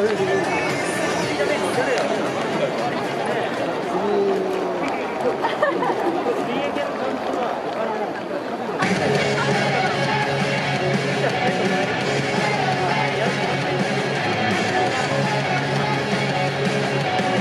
我认识